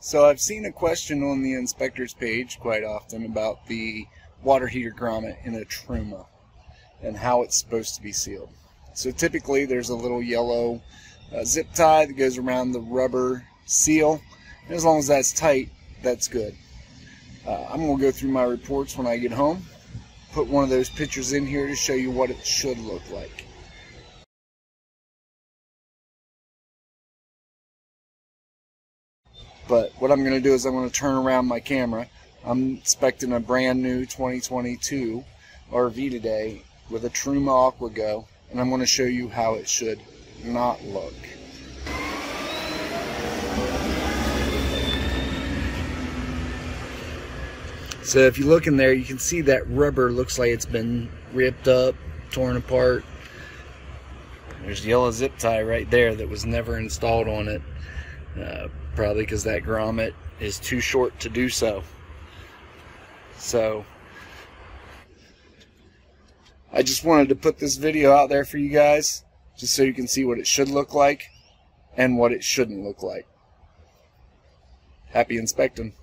So I've seen a question on the inspector's page quite often about the water heater grommet in a Truma and how it's supposed to be sealed. So typically there's a little yellow uh, zip tie that goes around the rubber seal. And as long as that's tight, that's good. Uh, I'm going to go through my reports when I get home, put one of those pictures in here to show you what it should look like. But what I'm going to do is I'm going to turn around my camera. I'm expecting a brand new 2022 RV today with a Truma AquaGo, and I'm going to show you how it should not look. So if you look in there, you can see that rubber looks like it's been ripped up, torn apart. There's yellow zip tie right there that was never installed on it. Uh, probably because that grommet is too short to do so. So, I just wanted to put this video out there for you guys, just so you can see what it should look like and what it shouldn't look like. Happy inspecting.